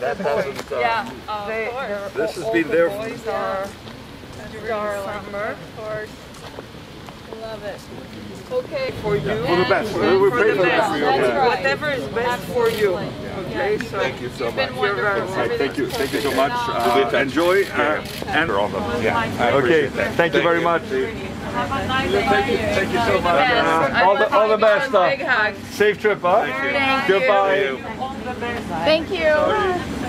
That doesn't, uh, Yeah, of They, course. This has all been the there- boys are Darling, summer. of course. Love it. Okay. for you. For the best. For, We for pray the for that best. for you. That's right. Whatever is best for you. Absolutely. Okay, so thank you so You've much. been You're very wonderful. welcome. Thank you, thank you so much. been, Uh, Enjoy, uh, and, Yeah. okay, Thank you very much. Have a nice Thank you, thank you so much. Uh, all the- all the best, Give him a uh, Big hug. Safe trip, huh? Thank you. Goodbye. Thank you.